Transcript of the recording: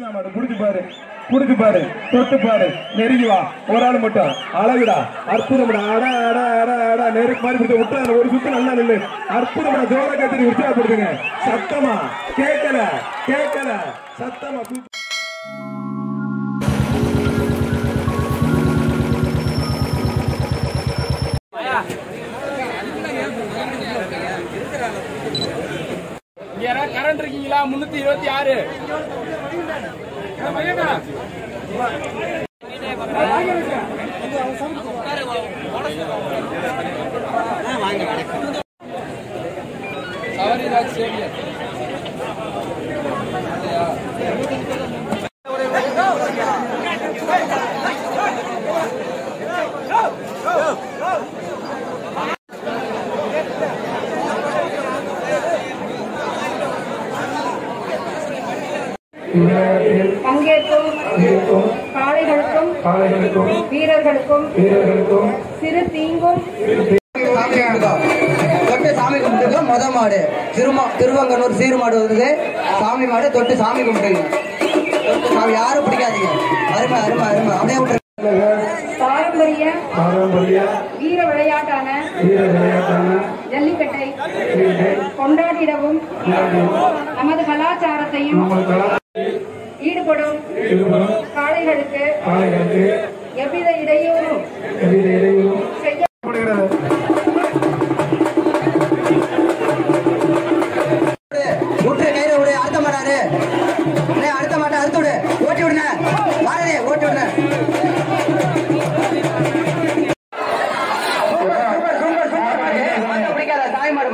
கிருஷ்ணா மாடு புடிச்சு பாரு புடிச்சு பாரு தொட்டு பாரு நெருங்கி வா. ஒரு ஆள் மட்டும். அழகுடா அற்புதம்டா. அட அட அட அட நெருக்கு மாதிரி பிடிச்ச விட்டா ஒரு சுத்து நல்லா நில்லு. அற்புதம்டா ஜோர கத்திரி உற்சாகப்படுத்துங்க. சத்தமா? கேட்கல கேட்கல. சத்தமா கூ- முன்னூத்தி இருபத்தி ஆறு. பங்கேற்கும் காளைகளுக்கும் காளைகளுக்கும் வீரர்களுக்கும் வீரர்களுக்கும் சிறு தீங்கும் தொட்டு சாமி கும்பிட்டுங்க. மொத மாடு திருமா திருவங்கனூர் சீரு மாடு வருது. சாமி மாடு தொட்டு சாமி கும்பிட்டுங்க சாமி யாரும் பிடிக்காதீங்க. அருமை அருமை அருமை. அப்படியே விட்டுருங்க. பாரம்பரிய பாரம்பரிய வீர விளையாட்டான வீர விளையாட்டான ஜல்லிக்கட்டை கொண்டாடிடவும் நமது கலாச்சாரத்தையும் ஈடுபடும் காளைகளுக்கு காளைகளுக்கு எவ்வித இடையூறும் எவ்வித இடையூறும் செய்யப்படுகிறது. தாய்மாடு